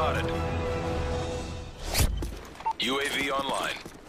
spotted. UAV online.